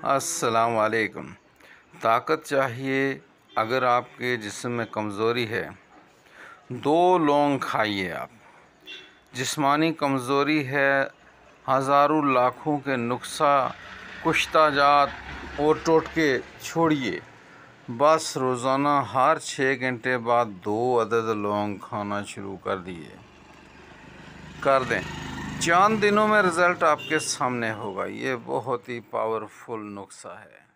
अस्सलाम वालेकुम ताकत चाहिए अगर आपके जिस्म में कमज़ोरी है। दो लौंग खाइए आप। जिस्मानी कमज़ोरी है, हज़ारों लाखों के नुस्खा कुश्ताजात और टोटके छोड़िए। बस रोज़ाना हर छः घंटे बाद दो अदद लौंग खाना शुरू कर दिए। कर दें। चाँद दिनों में रिज़ल्ट आपके सामने होगा। ये बहुत ही पावरफुल नुस्खा है।